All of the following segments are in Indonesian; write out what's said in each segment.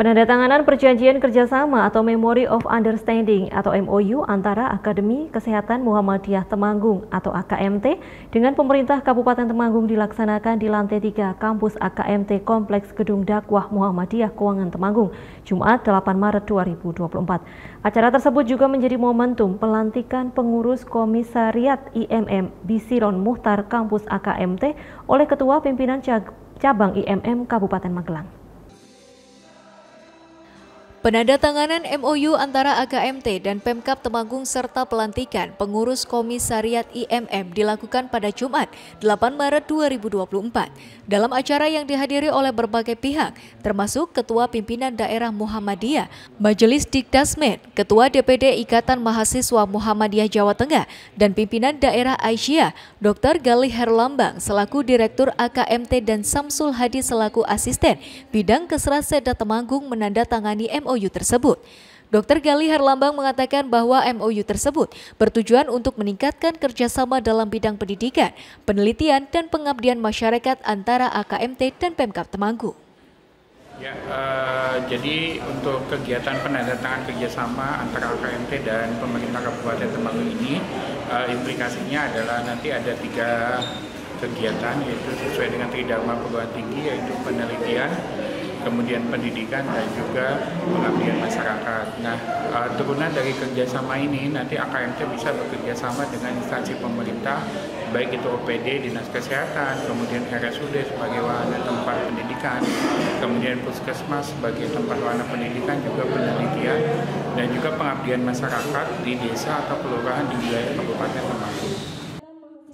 Penandatanganan perjanjian kerjasama atau Memory of Understanding atau MOU antara Akademi Kesehatan Muhammadiyah Temanggung atau AKMT dengan pemerintah Kabupaten Temanggung dilaksanakan di lantai 3 kampus AKMT Kompleks Gedung Dakwah Muhammadiyah Keuangan Temanggung, Jumat 8 Maret 2024. Acara tersebut juga menjadi momentum pelantikan pengurus Komisariat IMM Bisiron Muhtar Kampus AKMT oleh Ketua Pimpinan Cabang IMM Kabupaten Magelang. Penandatanganan MOU antara AKMT dan Pemkap Temanggung serta pelantikan pengurus Komisariat IMM dilakukan pada Jumat 8 Maret 2024 dalam acara yang dihadiri oleh berbagai pihak termasuk Ketua Pimpinan Daerah Muhammadiyah, Majelis Dikdasmen, Ketua DPD Ikatan Mahasiswa Muhammadiyah Jawa Tengah dan Pimpinan Daerah Aisyah, Dr. Galih Herlambang selaku Direktur AKMT dan Samsul Hadi selaku Asisten Bidang Kesraseda Temanggung menandatangani MOU MOU tersebut. Dr. Gali Herlambang mengatakan bahwa MOU tersebut bertujuan untuk meningkatkan kerjasama dalam bidang pendidikan, penelitian, dan pengabdian masyarakat antara AKMT dan Pemkap Temanggung. Ya, uh, jadi untuk kegiatan penandatangan kerjasama antara AKMT dan pemerintah Kabupaten Temanggung ini, uh, implikasinya adalah nanti ada tiga kegiatan, yaitu sesuai dengan tridharma perguruan tinggi, yaitu penelitian, kemudian pendidikan dan juga pengabdian masyarakat. Nah, uh, turunan dari kerjasama ini nanti AKMT bisa bekerja sama dengan instansi pemerintah, baik itu OPD, Dinas Kesehatan, kemudian RSUD sebagai wahana tempat pendidikan, kemudian Puskesmas sebagai tempat wahana pendidikan, juga penelitian, dan juga pengabdian masyarakat di desa atau kelurahan di wilayah Kabupaten Temanggung.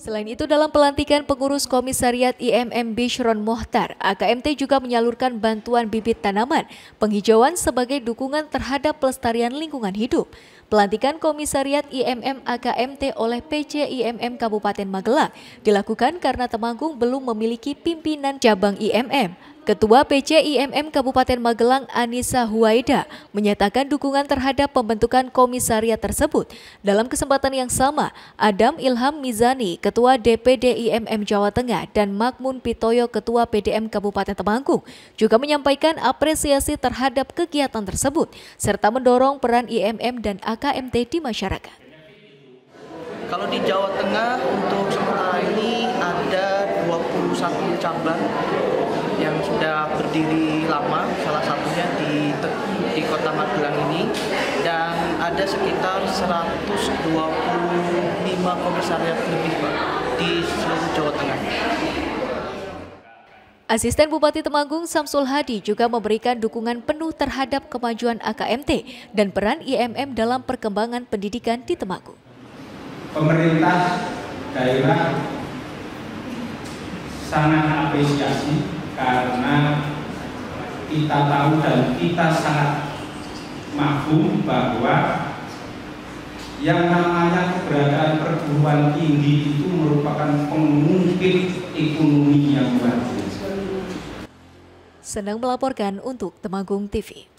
Selain itu dalam pelantikan pengurus Komisariat IMM Bishron Mohtar, AKMT juga menyalurkan bantuan bibit tanaman, penghijauan sebagai dukungan terhadap pelestarian lingkungan hidup. Pelantikan Komisariat IMM AKMT oleh PC IMM Kabupaten Magelang dilakukan karena Temanggung belum memiliki pimpinan cabang IMM. Ketua PCIMM Kabupaten Magelang Anissa Huaida menyatakan dukungan terhadap pembentukan komisariat tersebut. Dalam kesempatan yang sama, Adam Ilham Mizani, Ketua DPD IMM Jawa Tengah dan Makmun Pitoyo, Ketua PDM Kabupaten Temanggung, juga menyampaikan apresiasi terhadap kegiatan tersebut serta mendorong peran IMM dan AKMT di masyarakat. Kalau di Jawa Tengah untuk sementara ini ada 21 cabang sudah berdiri lama, salah satunya di di kota Magelang ini, dan ada sekitar 125 komisariat lebih Pak, di seluruh Jawa Tengah. Asisten Bupati Temanggung Samsul Hadi juga memberikan dukungan penuh terhadap kemajuan AKMT dan peran IMM dalam perkembangan pendidikan di Temanggung. Pemerintah daerah sangat apresiasi karena kita tahu dan kita sangat mafhum bahwa yang namanya keberadaan perguruan tinggi itu merupakan pengungkit ekonomi yang luar biasa. Senang melaporkan untuk Temanggung TV.